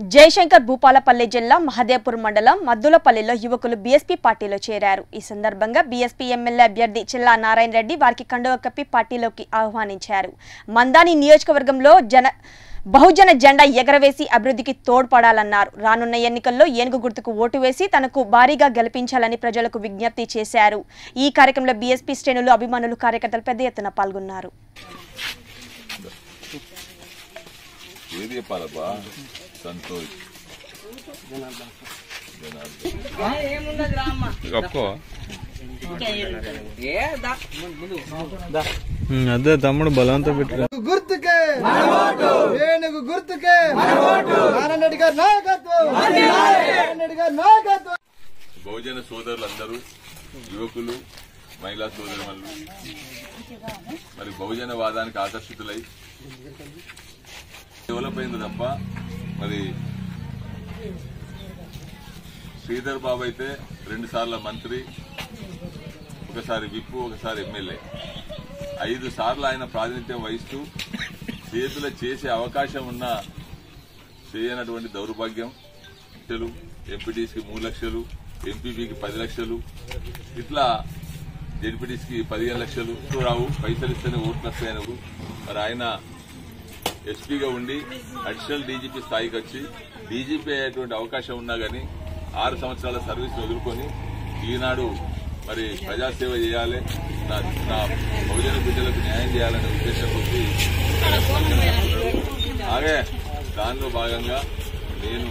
జయశంకర్ భూపాలపల్లి జిల్లా మహదేవ్పూర్ మండలం మద్దులపల్లిలో యువకులు బీఎస్పీ పార్టీలో చేరారు. ఈ సందర్భంగా బీఎస్పీ ఎమ్మెల్యే అభ్యర్థి చిల్లా నారాయణ రెడ్డి వారికి కండువ కప్పి పార్టీలోకి ఆహ్వానించారు. మందాని నియోజకవర్గంలో జన బహుజన జెండా ఎగరవేసి అభివృద్ధికి తోడ్పడాలన్నారు. రానున్న ఎన్నికల్లో ఏనుగు గుర్తుకు ఓటు వేసి తనకు భారీగా గెలిపించాలని ప్రజలకు విజ్ఞప్తి చేశారు. ఈ కార్యక్రమంలో బీఎస్పీ శ్రేణులు అభిమానులు కార్యకర్తలు పెద్ద ఎత్తున పాల్గొన్నారు. సంతోష్. అదే తమ్ముడు బలవంతం పెట్టు గుర్తుకే. ఏనుగు గుర్తుకే. నారాయణ రెడ్డి గారి నాయకత్వం. నారాయణ రెడ్డి గారి నాయకత్వం. బహుజన సోదరులందరూ యువకులు మహిళా సోదరులు మరి బహుజన వాదానికి ఆకర్షితులై డెవలప్ అయింది తప్ప మరి శ్రీధర్ బాబు అయితే రెండు సార్ల మంత్రి ఒకసారి విప్పు ఒకసారి ఎమ్మెల్యే. ఐదు సార్లు ఆయన ప్రాతినిధ్యం వహిస్తూ చేతుల చేసే అవకాశం ఉన్న చేయనటువంటి దౌర్భాగ్యం లక్షలు ఎంపీటీసీకి మూడు లక్షలు ఎంపీపీకి పది లక్షలు ఇట్లా జడ్పీటీసీకి పదిహేను లక్షలు. రావు పైసలు ఇస్తేనే ఓట్లు వస్తాయని. మరి ఆయన ఎస్పీగా ఉండి అడిషనల్ డీజీపీ స్థాయికి వచ్చి డీజీపీ అయ్యేటువంటి అవకాశం ఉన్నా గానీ ఆరు సంవత్సరాల సర్వీస్ వదులుకొని ఈనాడు మరి ప్రజాసేవ చేయాలి నా నా బహుజన బిడ్డలకు న్యాయం చేయాలనే ఉద్దేశం వచ్చి అలాగే దానిలో భాగంగా నేను